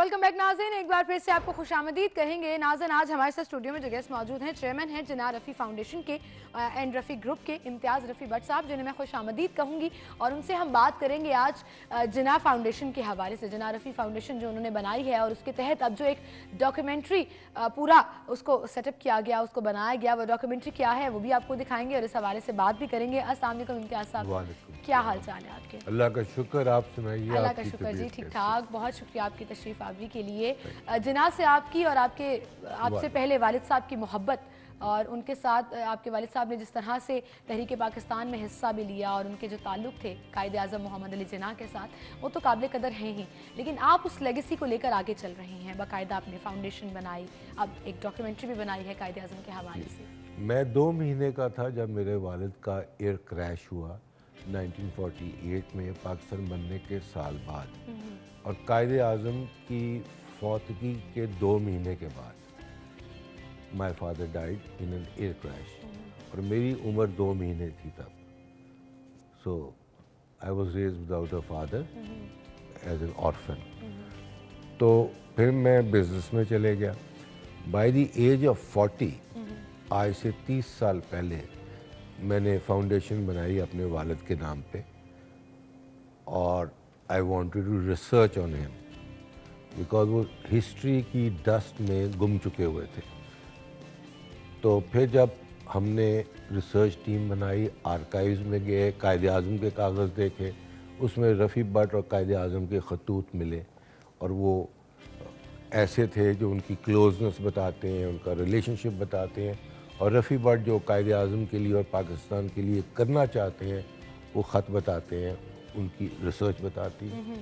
Welcome back Nazin. एक बार फिर से आपको खुश आमदीद कहेंगे। नाजन आज हमारे साथ स्टूडियो में जो गेस्ट मौजूद हैं चेयरमैन हैं जना रफ़ी फाउंडेशन के एंड रफ़ी ग्रुप के इम्तियाज़ रफ़ी भट्ट साहब जिन्हें मैं खुश आमदीद कहूँगी। और उनसे हम बात करेंगे आज जना फाउंडेशन के हवाले से। जना रफ़ी फाउंडेशन जो उन्होंने बनाई है और उसके तहत अब जो एक डॉक्यूमेंट्री पूरा उसको सेटअप किया गया उसको बनाया गया वो डॉक्यूमेंट्री क्या है वो भी आपको दिखाएँगे और इस हवाले से बात भी करेंगे। असल इम्तियाज़ साहब। क्या हाल चाल है आपके? अल्लाह का शुक्र आप सुनाइए अल्लाह का शुक्र। जी ठीक ठाक। बहुत शुक्रिया आपकी तशरीफ़ आवरी के लिए। जना से आपकी और आपके आपसे पहले वालिद साहब की मोहब्बत और उनके साथ आपके वालिद साहब ने जिस तरह से तहरीक पाकिस्तान में हिस्सा भी लिया और उनके जो ताल्लुक थे कायद अजम मोहम्मद अली जना के साथ वो तो काबिल कदर हैं ही। लेकिन आप उस लेगेसी को लेकर आगे चल रहे हैं। बाकायदा आपने फाउंडेशन बनाई अब एक डॉक्यूमेंट्री भी बनाई है कायद अजम के हवाले से। मैं दो महीने का था जब मेरे वालिद का एयर क्रैश हुआ। 1948 में पाकिस्तान बनने के साल बाद हम्म। और कायद अजम की फौतगी के दो महीने के बाद my father died in an air crash और मेरी उम्र दो महीने थी तब। So I was raised without a father as an orphan तो फिर मैं बिज़नेस में चले गया। By the age of forty आज से तीस साल पहले मैंने फाउंडेशन बनाई अपने वालद के नाम पे और I wanted to research on him because वो हिस्ट्री की डस्ट में गुम चुके हुए थे। तो फिर जब हमने रिसर्च टीम बनाई आर्काइव्स में गए, कायद अज़म के कागज़ देखे, उसमें रफ़ी भट्ट और कायद अज़म के खतूत मिले और वो ऐसे थे जो उनकी क्लोजनेस बताते हैं, उनका रिलेशनशिप बताते हैं। और रफ़ी भट्ट जो कायद अज़म के लिए और पाकिस्तान के लिए करना चाहते हैं वो ख़त बताते हैं उनकी रिसर्च बताती है।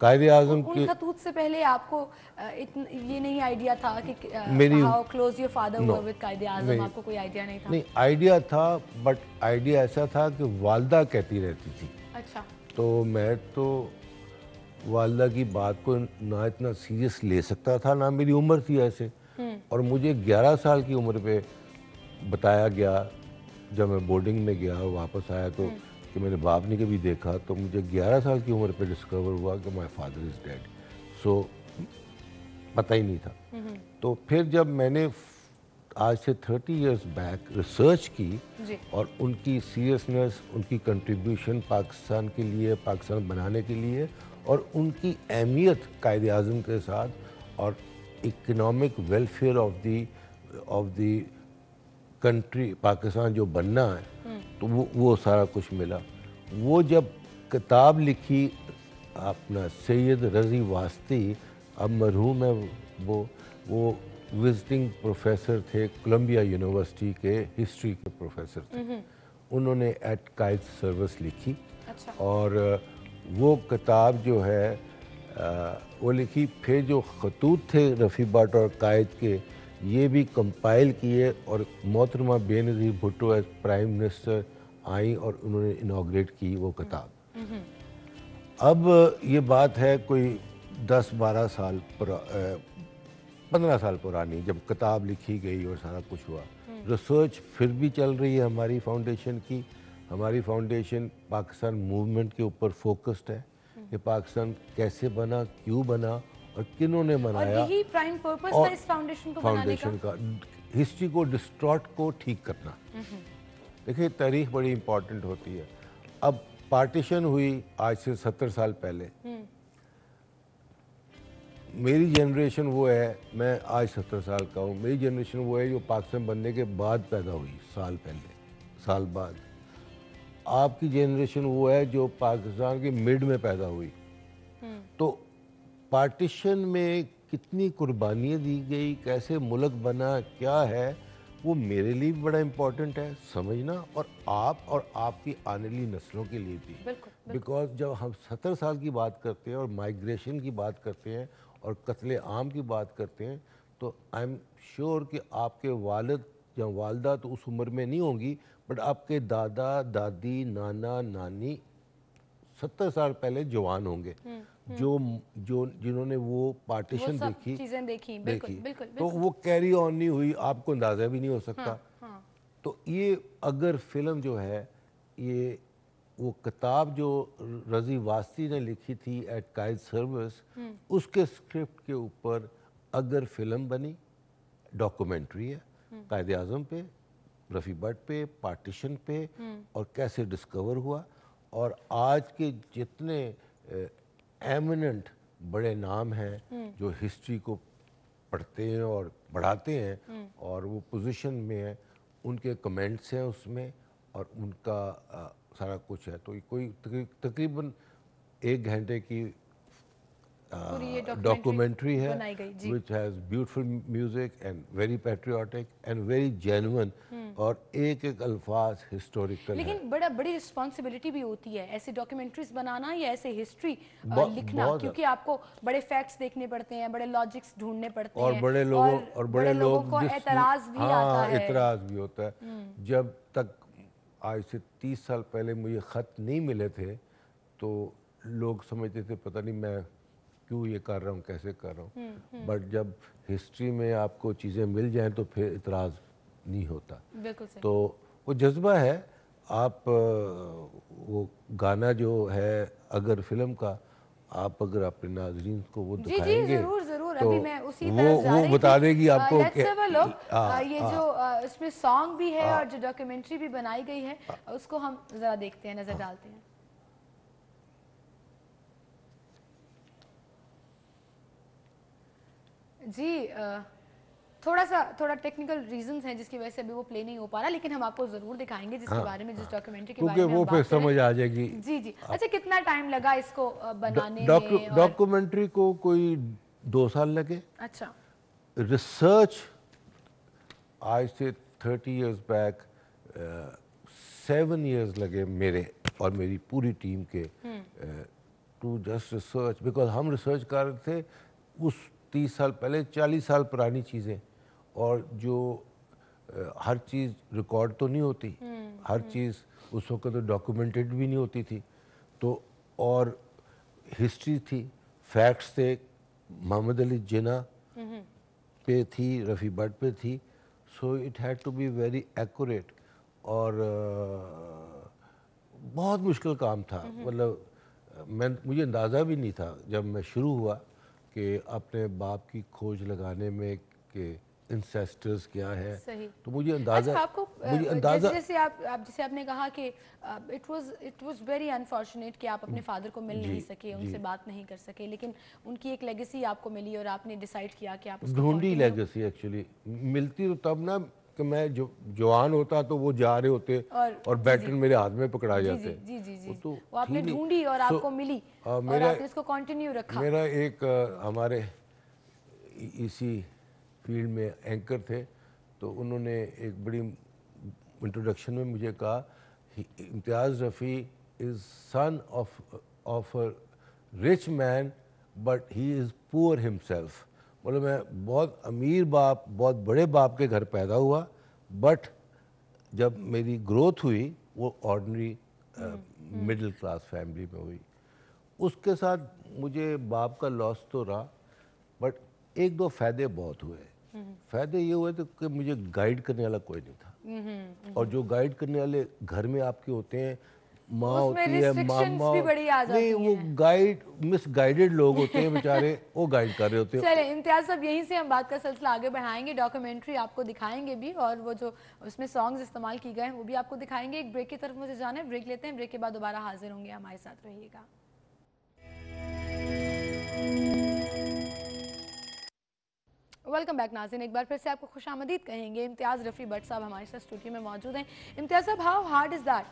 कायद आज़म के खतूत से पहले आपको इतन, ये नहीं आइडिया था कि मेरी क्लोज योर फादर हुआ विद कायद आज़म आपको कोई आइडिया नहीं था? नहीं आइडिया था बट आइडिया ऐसा था कि वालदा कहती रहती थी। अच्छा। तो मैं तो वालदा की बात को ना इतना सीरियस ले सकता था ना मेरी उम्र थी ऐसे। और मुझे 11 साल की उम्र पे बताया गया जब मैं बोर्डिंग में गया वापस आया तो हम्म। कि मेरे बाप ने कभी देखा तो मुझे 11 साल की उम्र पे डिस्कवर हुआ कि my father is dead so पता ही नहीं था। तो फिर जब मैंने आज से 30 इयर्स बैक रिसर्च की और उनकी सीरियसनेस उनकी कंट्रीब्यूशन पाकिस्तान के लिए पाकिस्तान बनाने के लिए और उनकी अहमियत कायद अज़म के साथ और economic welfare of the of the country Pakistan जो बनना है तो वो वो सारा कुछ मिला। वो जब किताब लिखी अपना सैयद रज़ी वास्ती अब मरहूम है वो वो विजिटिंग प्रोफेसर थे कोलंबिया यूनिवर्सिटी के हिस्ट्री के प्रोफेसर थे। उन्होंने एट कायद सर्विस लिखी। अच्छा। और वो किताब जो है वो लिखी, फिर जो खतूत थे रफ़ी भट्ट और कायद के, ये भी कंपाइल किए और मोहतरमा Benazir Bhutto as prime minister आई और उन्होंने इनाग्रेट की वो किताब. अब ये बात है कोई दस बारह साल पंद्रह साल पुरानी, जब किताब लिखी गई और सारा कुछ हुआ। रिसर्च फिर भी चल रही है हमारी फाउंडेशन की। हमारी फाउंडेशन पाकिस्तान मूवमेंट के ऊपर फोकस्ड है। कि पाकिस्तान कैसे बना क्यों बना और किन्हों ने बनाया और यही प्राइम पर्पस था इस फाउंडेशन को फाउंडेशन का। हिस्ट्री को डिस्ट्रॉट को ठीक करना। देखिए तारीख बड़ी इंपॉर्टेंट होती है। अब पार्टीशन हुई आज से सत्तर साल पहले। हम्म। मेरी जनरेशन वो है मैं आज सत्तर साल का हूँ। मेरी जनरेशन वो है जो पाकिस्तान बनने के बाद पैदा हुई साल पहले साल बाद। आपकी जनरेशन वो है जो पाकिस्तान के मिड में पैदा हुई। हम्म। तो पार्टीशन में कितनी कुर्बानियाँ दी गई कैसे मुल्क बना क्या है वो मेरे लिए भी बड़ा इम्पोर्टेंट है समझना और आप और आपकी आने वाली नस्लों के लिए भी। बिकॉज़ जब हम सत्तर साल की बात करते हैं और माइग्रेशन की बात करते हैं और कत्ल आम की बात करते हैं तो आई एम श्योर कि आपके वालद या वालदा तो उस उम्र में नहीं होंगी बट आपके दादा दादी नाना नानी सत्तर साल पहले जवान होंगे। हम्म, हम्म। जो जो जिन्होंने वो पार्टीशन देखी चीज़ें देखी बिल्कुल, देखी। बिल्कुल, बिल्कुल, तो वो कैरी ऑन नहीं हुई आपको अंदाज़ा भी नहीं हो सकता। हाँ, हाँ। तो ये अगर फ़िल्म जो है ये वो किताब जो रज़ी वास्ती ने लिखी थी एट काइड सर्विस उसके स्क्रिप्ट के ऊपर अगर फ़िल्म बनी डॉक्यूमेंट्री है कायद आज़म पे रफ़ी भट्ट पे पार्टीशन पे और कैसे डिस्कवर हुआ? और आज के जितने एमिनेंट बड़े नाम हैं जो हिस्ट्री को पढ़ते हैं और बढ़ाते हैं और वो पोजीशन में हैं उनके कमेंट्स हैं उसमें और उनका आ, सारा कुछ है। तो कोई तकरीबन एक घंटे की डॉक्यूमेंट्री है which has beautiful music and very patriotic and very genuine और एक एक अल्फाज हिस्टोरिकल लेकिन बड़ा बड़ी रिस्पांसिबिलिटी भी होती है ऐसे डॉक्यूमेंट्रीज बनाना या ऐसे हिस्ट्री लिखना क्योंकि आपको बड़े फैक्ट्स देखने पड़ते हैं बड़े लॉजिक्स ढूँढने पड़ते हैं और बड़े लोगों और, बड़े, लोगों को एतराज़ भी हाँ, आता है एतराज़ भी होता है। हम्म। जब तक आज से तीस साल पहले मुझे ख़त नहीं मिले थे तो लोग समझते थे पता नहीं मैं क्यों ये कर रहा हूँ कैसे कर रहा हूँ? But hmm, hmm. जब हिस्ट्री में आपको चीज़ें मिल जाएँ तो फिर इतराज़ नहीं होता। तो वो जज्बा है आप वो गाना जो है अगर फ़िल्म का आप अगर अपने नाजरीन को वो दिखाएँगे जी, ज़रूर ज़रूर। तो अभी मैं उसी वो वो बता देगी आपको आ, ये आ, जो इसमें सॉन्ग भी है और जो डॉक्यूमेंट्री भी बनाई गई है उसको हम जरा देखते हैं नज़र डालते हैं। जी थोड़ा सा थोड़ा टेक्निकल रीजंस हैं जिसकी वजह से अभी वो प्ले नहीं हो पा रहा लेकिन हम आपको ज़रूर दिखाएँगे जिसके हाँ, बारे में जिस डॉक्यूमेंट्री के बारे में वो फिर समझ आ जाएगी। जी जी। अच्छा कितना टाइम लगा इसको बनाने में डॉक्यूमेंट्री को कोई दो साल लगे। अच्छा। रिसर्च आज से thirty years back seven years लगे मेरे और मेरी पूरी टीम के टू जस्ट रिसर्च बिकॉज़ हम रिसर्च कर रहे थे उस तीस साल पहले चालीस साल पुरानी चीज़ें और जो हर चीज़ रिकॉर्ड तो नहीं होती। हम्म, हर हम्म। चीज़ उस वक्त तो डॉक्यूमेंटेड भी नहीं होती थी। तो और हिस्ट्री थी फैक्ट्स थे मोहम्मद अली जिना हम्म, पे थी रफ़ी भट्ट पे थी। So it had to be very accurate और बहुत मुश्किल काम था। मतलब मैं मुझे अंदाज़ा भी नहीं था जब मैं शुरू हुआ। कि अपने बाप की खोज लगाने में के इंसेस्टर्स क्या है? सही। तो मुझे अंदाज़ा अच्छा, आपको मुझे अंदाज़ा जैसे आप, आप जैसे आपने कहा कि it was it was very unfortunate कि आप अपने फादर को मिल नहीं सके उनसे बात नहीं कर सके लेकिन उनकी एक लेगेसी आपको मिली और आपने डिसाइड किया कि आप ढूंढी लेगेसी एक्चुअली मिलती तो तब ना कि मैं जो जवान होता तो वो जा रहे होते और, और बैटन मेरे हाथ में पकड़ा जाते। जी जी जी, तो वो आपने ढूंढी और आपको मिली आ, मेरा, और आपने इसको कंटिन्यू रखा। मेरा एक आ, हमारे इसी फ़ील्ड में एंकर थे तो उन्होंने एक बड़ी इंट्रोडक्शन में मुझे कहा Imtiaz Rafi is son of of a rich man but he is poor himself बोले मैं बहुत अमीर बाप बहुत बड़े बाप के घर पैदा हुआ बट जब मेरी ग्रोथ हुई वो ऑर्डनरी मिडिल क्लास फैमिली में हुई। उसके साथ मुझे बाप का लॉस तो रहा बट एक दो फ़ायदे बहुत हुए। हम्म। फ़ायदे ये हुए थे कि मुझे गाइड करने वाला कोई नहीं था। हम्म, हम्म, और जो गाइड करने वाले घर में आपके होते हैं माँ होती है मामा नहीं वो गाइड मिस गाइडेड लोग होते हैं बेचारे वो गाइड कर रहे होते हैं। चले इम्तियाज़ साहब यहीं से हम बात का सिलसिला आगे बढ़ाएँगे। डॉक्यूमेंट्री आपको दिखाएँगे भी और वो जो उसमें सॉन्ग्स इस्तेमाल की गए वो भी आपको दिखाएँगे। एक ब्रेक की तरफ़ मुझे जाना है ब्रेक लेते हैं ब्रेक के बाद दोबारा हाजिर होंगे हमारे साथ रहिएगा। Welcome back Nazin. एक बार फिर से आपको खुश आमदीद कहेंगे। इम्तियाज़ रफ़ी भट्ट साहब हमारे साथ स्टूडियो में मौजूद हैं। इम्तियाज़ साहब how hard is that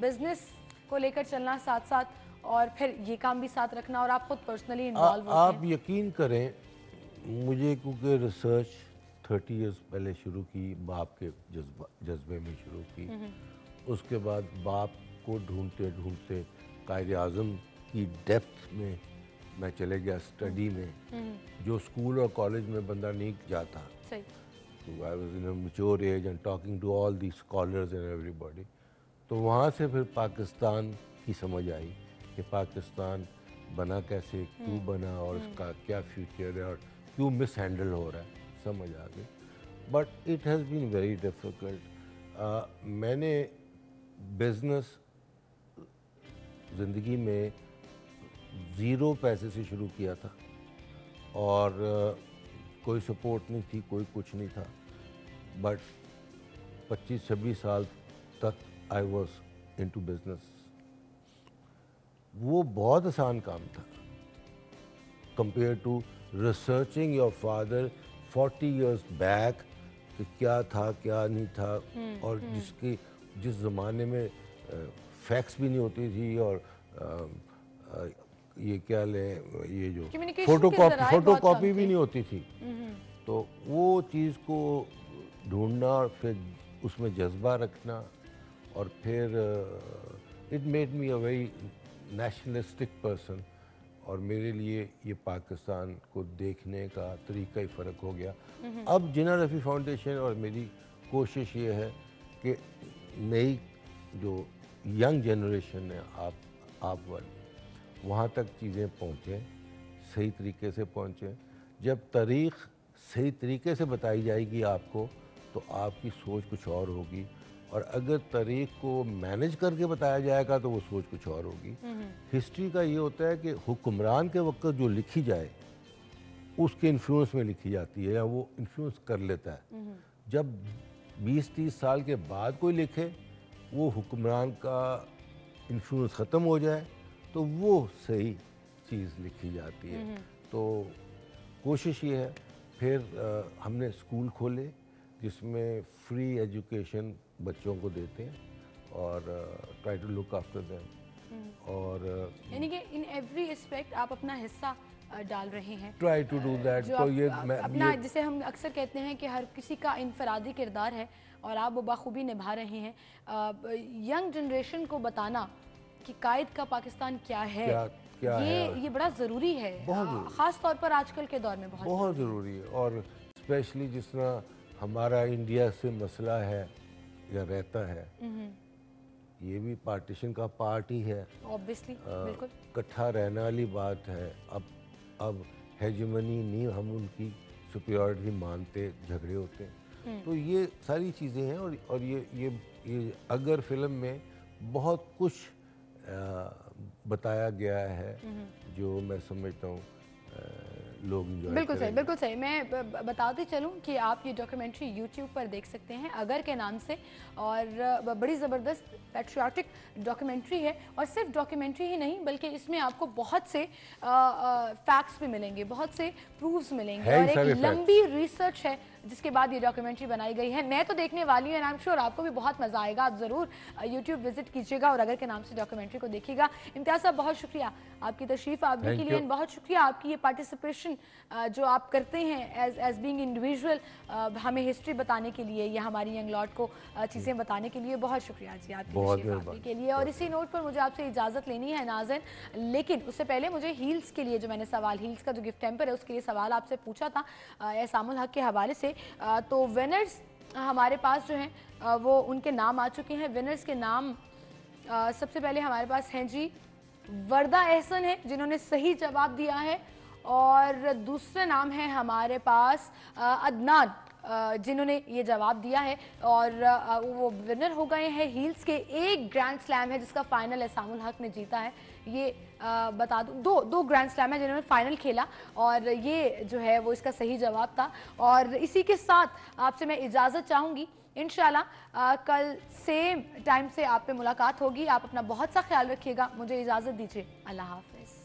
business को लेकर चलना साथ साथ और फिर ये काम भी साथ रखना और आप खुद पर्सनली इन्वॉल्व आप यकीन करें मुझे क्योंकि रिसर्च थर्टी इयर्स पहले शुरू की बाप के जज्बा जज्बे में शुरू की। उसके बाद बाप को ढूंढते ढूंढते कायद आज़म की डेप्थ में मैं चले गया स्टडी में जो स्कूल और कॉलेज में बंदा नहीं जाता। I was in mature age and talking to all the scholars and everybody तो वहाँ से फिर पाकिस्तान की समझ आई कि पाकिस्तान बना कैसे क्यों हम्म। बना और हम्म। इसका क्या फ्यूचर है और क्यों मिस हैंडल हो रहा है समझ आ गई but it has been very difficult मैंने बिज़नेस ज़िंदगी में ज़ीरो पैसे से शुरू किया था और uh, कोई सपोर्ट नहीं थी कोई कुछ नहीं था बट 25-26 साल तक I was into business वो बहुत आसान काम था। Compare to researching your father 40 years back कि क्या था क्या नहीं था और जिसकी जिस ज़माने में फैक्स भी नहीं होती थी और आ, आ, ये क्या ले ये जो फ़ोटो के कॉपी फ़ोटो कॉपी भी नहीं होती थी। तो वो चीज़ को ढूंढना और फिर उसमें जज्बा रखना। और फिर it made me a very nationalistic person और मेरे लिए ये पाकिस्तान को देखने का तरीका ही फ़र्क हो गया। अब जिना रफ़ी फाउंडेशन और मेरी कोशिश ये है कि नई जो यंग जनरेशन है आप आप वाली वहाँ तक चीज़ें पहुँचें सही तरीके से पहुँचें। जब तारीख सही तरीके से बताई जाएगी आपको तो आपकी सोच कुछ और होगी। और अगर तारीख को मैनेज करके बताया जाएगा तो वो सोच कुछ और होगी। हिस्ट्री का ये होता है कि हुक्मरान के वक्त जो लिखी जाए उसके इन्फ्लुएंस में लिखी जाती है या वो इन्फ्लुएंस कर लेता है। जब 20-30 साल के बाद कोई लिखे वो हुक्मरान का इन्फ्लुएंस ख़त्म हो जाए तो वो सही चीज़ लिखी जाती है। तो कोशिश ये है फिर अ, हमने स्कूल खोले जिसमें फ्री एजुकेशन बच्चों को देते हैं और try to look after them और यानी कि इन एवरी एस्पेक्ट आप अपना हिस्सा डाल रहे हैं। ट्राई टू डू दैट तो ये अपना ये जिसे हम अक्सर कहते हैं कि हर किसी का इनफरादी किरदार है और आप वो बखूबी निभा रहे हैं। यंग जनरेशन को बताना कि कायद का पाकिस्तान क्या है क्या- क्या ये है? ये बड़ा ज़रूरी है। बहुत खास तौर पर आजकल के दौर में बहुत बहुत ज़रूरी है। और स्पेशली जिस तरह हमारा इंडिया से मसला है या रहता है ये भी पार्टीशन का पार्ट ही है। ऑब्वियसली बिल्कुल। इकट्ठा रहने वाली बात है। अब अब हेजमनी नहीं हम उनकी सुपियोरिटी मानते झगड़े होते। हैं तो ये सारी चीज़ें हैं और और ये ये ये अगर फ़िल्म में बहुत कुछ अ, बताया गया है जो मैं समझता हूँ लोग बिल्कुल सही बिल्कुल सही। मैं बताते चलूँ कि आप ये डॉक्यूमेंट्री यूट्यूब पर देख सकते हैं अगर के नाम से। और बड़ी ज़बरदस्त पेट्रियाटिक डॉक्यूमेंट्री है। और सिर्फ़ डॉक्यूमेंट्री ही नहीं बल्कि इसमें आपको बहुत से फैक्ट्स भी मिलेंगे बहुत से प्रूफ्स मिलेंगे। और एक लंबी रिसर्च है जिसके बाद ये डॉक्यूमेंट्री बनाई गई है। मैं तो देखने वाली हूँ एंड आई एम श्योर आपको भी बहुत मज़ा आएगा। आप ज़रूर यूट्यूब विज़िट कीजिएगा और अगर के नाम से डॉक्यूमेंट्री को देखिएगा। इम्तियाज़ साहब बहुत शुक्रिया आपकी तशरीफ़ Thank के लिए. बहुत शुक्रिया आपकी ये पार्टिसिपेशन जो आप करते हैं एज एज बीइंग इंडिविजुअल हमें हिस्ट्री बताने के लिए या हमारी यंग लॉर्ड को चीज़ें बताने के लिए बहुत शुक्रिया जी आपकी तशरीफ़। के लिए। और इसी नोट पर मुझे आपसे इजाज़त लेनी है नाजन। लेकिन उससे पहले मुझे हील्स के लिए जो मैंने सवाल हील्स का जो गिफ्ट टेम्पर है उसके लिए सवाल आपसे पूछा था। अ, एहसामुल हक के हवाले से अ, तो विनर्स हमारे पास जो हैं वो उनके नाम आ चुके हैं। विनर्स के नाम सबसे पहले हमारे पास हैं जी वर्दा एहसन है जिन्होंने सही जवाब दिया है। और दूसरा नाम है हमारे पास अदनान जिन्होंने ये जवाब दिया है। और वो विनर हो गए हैं हील्स के एक ग्रैंड स्लैम है जिसका फाइनल एहसामुल हक ने जीता है। ये आ, बता दूँ। दो दो ग्रैंड स्लैम है जिन्होंने फाइनल खेला और ये जो है वो इसका सही जवाब था। और इसी के साथ आपसे मैं इजाज़त चाहूँगी। इन कल सेम टाइम से आप पे मुलाकात होगी। आप अपना बहुत सा ख्याल रखिएगा। मुझे इजाज़त दीजिए। अल्लाह हाफिज़।